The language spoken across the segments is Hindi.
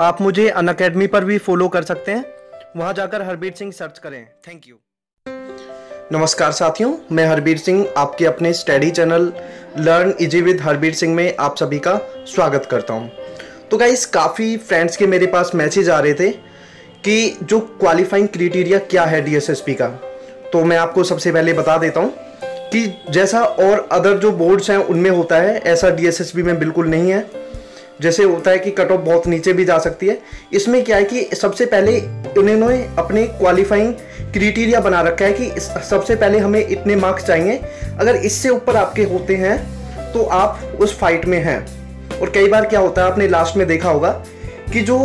आप मुझे अन अकेडमी पर भी फॉलो कर सकते हैं। वहाँ जाकर हरबीर सिंह सर्च करें। थैंक यू नमस्कार साथियों, मैं हरबीर सिंह, आपके अपने study channel learn easy with Harbir Singh में आप सभी का स्वागत करता हूँ। तो गाइस काफ़ी फ्रेंड्स के मेरे पास मैसेज आ रहे थे कि जो क्वालिफाइंग क्राइटेरिया क्या है डीएसएसपी का। तो मैं आपको सबसे पहले बता देता हूँ कि जैसा और अदर जो बोर्ड्स हैं, उनमें होता है, ऐसा डीएसएसबी में बिल्कुल नहीं है। जैसे होता है कि कट ऑफ़ बहुत नीचे भी जा सकती है। इसमें क्या है कि सबसे पहले इन्होंने अपने क्वालिफाइंग क्राइटेरिया बना रखा है कि सबसे पहले हमें इतने मार्क्स चाहिए। अगर इससे ऊपर आपके होते हैं तो आप उस फाइट में हैं। और कई बार क्या होता है, आपने लास्ट में देखा होगा कि जो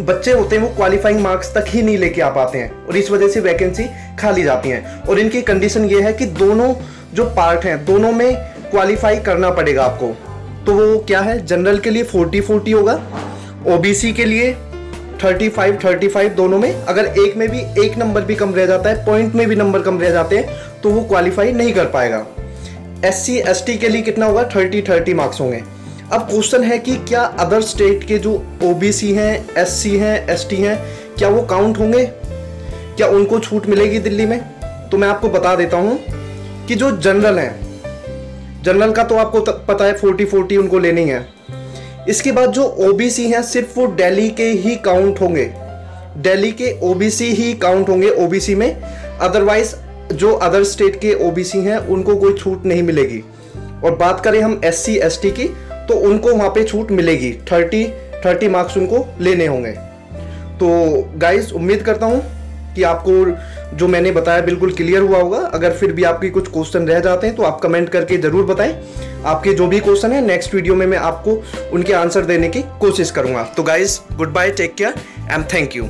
बच्चे होते हैं, वो क्वालिफाइंग मार्क्स तक ही नहीं लेके आ पाते हैं। और इस वजह से वैकेंसी खाली जाती हैं। और इनकी कंडीशन ये है कि दोनों जो पार्ट हैं, दोनों में क्वालिफाई करना पड़ेगा आपको। तो वो क्या है? जनरल के लिए फोर्टी फोर्टी होगा। ओबीसी के लिए थर्टी फाइव थर्टी फाइव दोनों में। अगर एक में भी एक नंबर भी कम रह जाता है पॉइंट में भी नंबर कम रह जाते हैं तो वो क्वालिफाई नहीं कर पाएगा। एस सी एस टी के लिए कितना होगा? थर्टी थर्टी मार्क्स होंगे। अब क्वेश्चन है कि क्या अदर स्टेट के जो ओ बी सी हैं एस सी हैं एस टी हैं, क्या वो काउंट होंगे? क्या उनको छूट मिलेगी दिल्ली में? तो मैं आपको बता देता हूँ कि जो जनरल हैं जनरल का तो आपको पता है फोर्टी फोर्टी उनको लेनी है। इसके बाद जो ओबीसी हैं, सिर्फ़ वो दिल्ली के ही काउंट होंगे। दिल्ली के ओबीसी ही काउंट होंगे ओबीसी में। अदरवाइज़ जो अदर स्टेट के ओबीसी हैं, उनको कोई छूट नहीं मिलेगी। और बात करें हम एस सी एस टी की तो उनको वहाँ पे छूट मिलेगी। थर्टी थर्टी मार्क्स उनको लेने होंगे। तो गाइज़ उम्मीद करता हूँ कि आपको जो मैंने बताया बिल्कुल क्लियर हुआ होगा। अगर फिर भी आपके कुछ क्वेश्चन रह जाते हैं तो आप कमेंट करके ज़रूर बताएँ। आपके जो भी क्वेश्चन है नेक्स्ट वीडियो में मैं आपको उनके आंसर देने की कोशिश करूँगा। तो guys good bye take care and thank you